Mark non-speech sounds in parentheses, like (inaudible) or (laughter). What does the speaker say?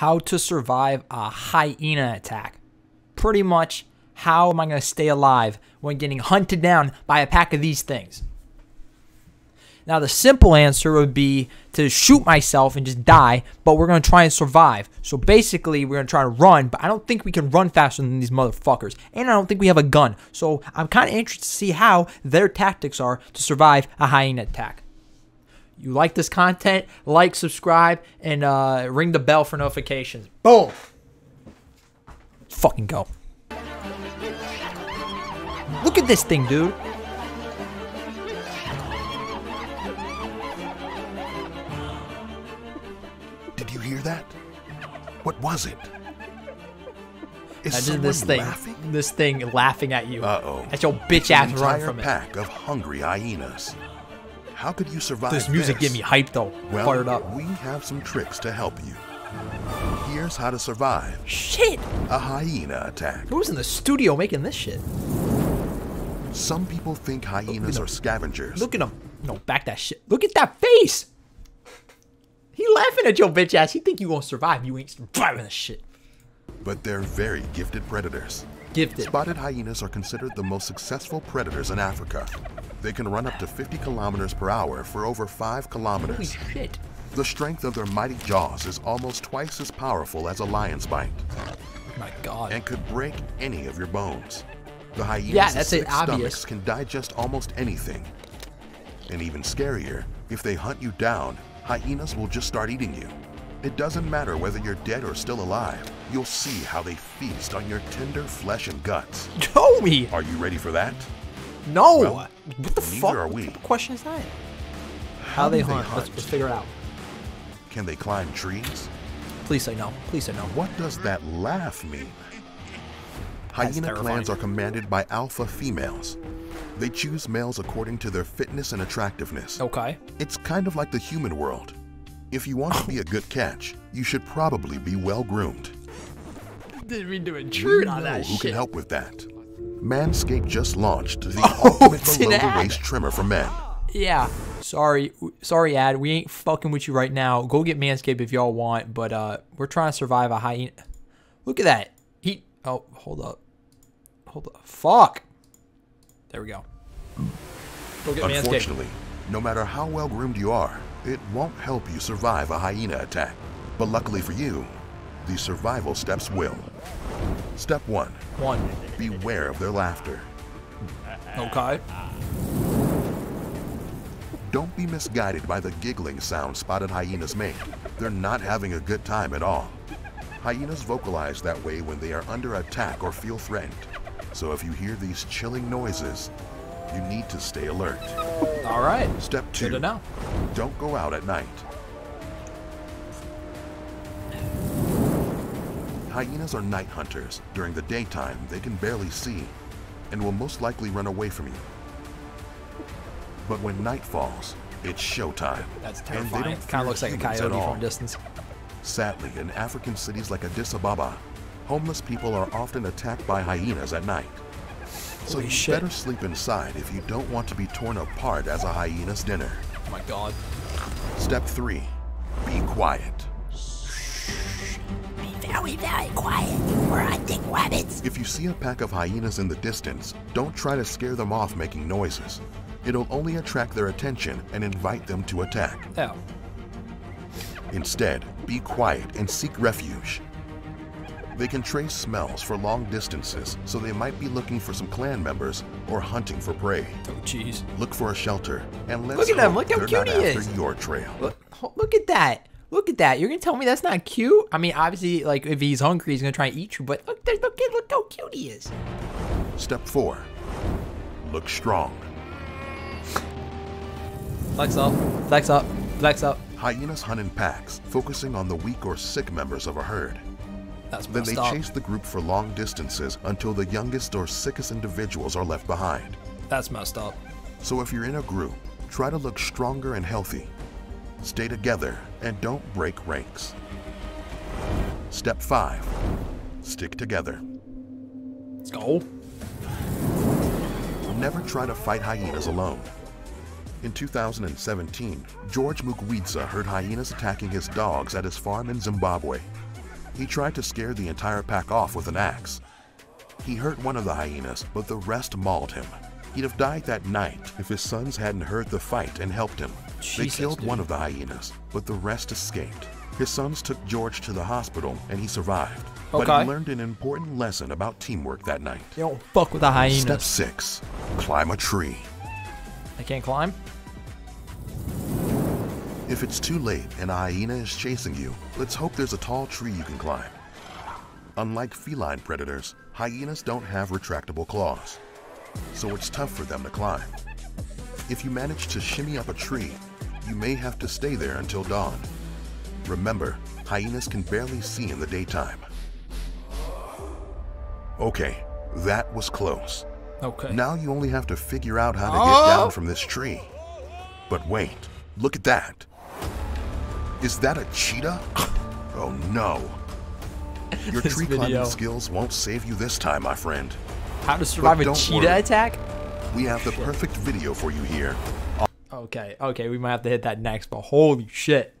how to survive a hyena attack. Pretty much, how am I going to stay alive when getting hunted down by a pack of these things? Now, the simple answer would be to shoot myself and just die, but we're going to try and survive. So basically, we're going to try to run, but I don't think we can run faster than these motherfuckers. And I don't think we have a gun. So I'm kind of interested to see how their tactics are to survive a hyena attack. You like this content, like, subscribe, and uh, ring the bell for notifications. Boom! Let's fucking go. Look at this thing, dude. Did you hear that? What was it? Is Imagine this thing, laughing? this thing laughing at you. Uh-oh. That's your bitch ass run entire from it. pack of hungry hyenas. How could you survive This music this? get me hyped though. well, Fired up. we have some tricks to help you. Here's how to survive Shit! a hyena attack. Who's in the studio making this shit? Some people think hyenas are scavengers. Look at him. No, back that shit. Look at that face. He laughing at your bitch ass. He think you gonna survive. You ain't surviving this shit. but they're very gifted predators. Gifted. Spotted hyenas are considered the most successful predators in Africa. They can run up to 50 kilometers per hour for over 5 Holy kilometers. shit. The strength of their mighty jaws is almost twice as powerful as a lion's bite My god. and could break any of your bones. The hyenas' Yeah, that's obvious. stomachs can digest almost anything. And even scarier, if they hunt you down, hyenas will just start eating you. It doesn't matter whether you're dead or still alive. You'll see how they feast on your tender flesh and guts. Me. Are you ready for that? No. Well, what the fuck? are we. What question is that? How, do they, hunt. Let's, let's figure it out. Can they climb trees? Please say no. Please say no. What does that laugh mean? That's Hyena terrifying. clans are commanded by alpha females. They choose males according to their fitness and attractiveness. Okay. It's kind of like the human world. If you want to be a good catch, you should probably be well groomed. Did we do a truth on that shit. who shit? can help with that. Manscaped just launched the (laughs) Oh, ultimate below the waist trimmer for men. Yeah. Sorry. Sorry, ad. We ain't fucking with you right now. Go get Manscaped if y'all want, but uh we're trying to survive a hyena. Look at that. He Oh, hold up. Hold up. Fuck. There we go. Go get Manscaped. Unfortunately, no matter how well groomed you are, it won't help you survive a hyena attack. But luckily for you, the survival steps will. Step 1. One. Beware of their laughter. Okay. Don't be misguided by the giggling sound spotted hyenas make. They're not having a good time at all. Hyenas vocalize that way when they are under attack or feel threatened. So if you hear these chilling noises, you need to stay alert. All right. Step Good 2. to know. Don't go out at night. Hyenas are night hunters. During the daytime, they can barely see and will most likely run away from you. But when night falls, it's showtime. That's terrifying. And they don't Kind of looks like a coyote at all. from a distance. Sadly, in African cities like Addis Ababa, homeless people are often attacked by hyenas at night. So Holy you shit. better sleep inside if you don't want to be torn apart as a hyena's dinner. Oh my god. Step 3. Be quiet. Be very, very quiet. We're hunting rabbits. If you see a pack of hyenas in the distance, don't try to scare them off making noises. It'll only attract their attention and invite them to attack. Oh. Instead, be quiet and seek refuge. They can trace smells for long distances, so they might be looking for some clan members or hunting for prey. Oh jeez. Look for a shelter and let's Look at him, hope look how cute he is. your trail. Look, look at that. Look at that. You're gonna tell me that's not cute? I mean, obviously, like if he's hungry, he's gonna try and eat you. But look, look, look how cute he is. Step 4. Look strong. Flex up, flex up, flex up. Hyenas hunt in packs, focusing on the weak or sick members of a herd. That's Then they up. chase the group for long distances until the youngest or sickest individuals are left behind. That's messed up. So if you're in a group, try to look stronger and healthy. Stay together and don't break ranks. Step 5. Stick together. Let's go. Never try to fight hyenas alone. In 2017, George Mukwitsa heard hyenas attacking his dogs at his farm in Zimbabwe. He tried to scare the entire pack off with an axe. He hurt one of the hyenas, but the rest mauled him. He'd have died that night if his sons hadn't heard the fight and helped him. They killed dude. one of the hyenas, but the rest escaped. His sons took George to the hospital and he survived. But he learned an important lesson about teamwork that night. You don't fuck with the hyenas. Step 6 Climb a tree. I can't climb. If it's too late and a hyena is chasing you, let's hope there's a tall tree you can climb. Unlike feline predators, hyenas don't have retractable claws, so it's tough for them to climb. If you manage to shimmy up a tree, you may have to stay there until dawn. Remember, hyenas can barely see in the daytime. Okay, that was close. Okay. Now you only have to figure out how to Oh! get down from this tree. But wait, look at that. Is that a cheetah? Oh no. (laughs) Your tree video. climbing skills won't save you this time, my friend. How to survive a cheetah worry. attack? We have the perfect video for you here. Okay, okay, we might have to hit that next, but holy shit.